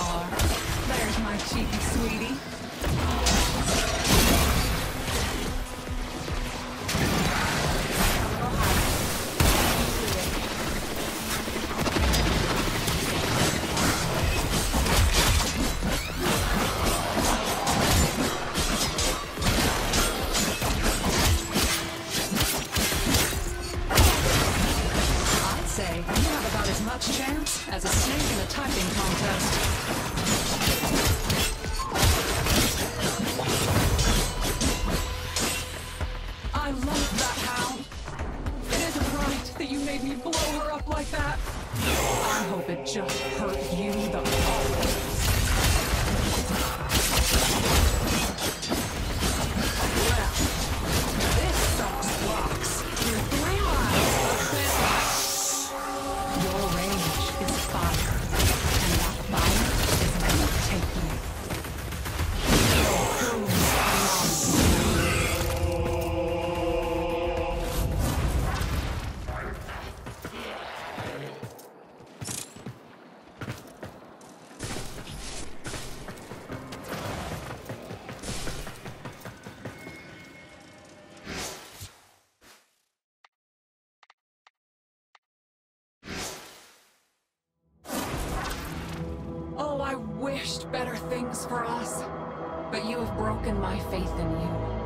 are. There's my cheeky sweetie. Much chance as a snake in a typing contest. I love that hound. It isn't right that you made me blow her up like that. I hope it just hurt you the most. I wished better things for us. But you have broken my faith in you.